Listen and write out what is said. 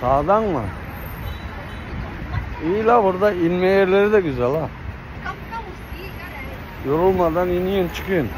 Sağdan mı? İyi la burada inme yerleri de güzel ha. Yorulmadan iniyorsun çıkıyorsun.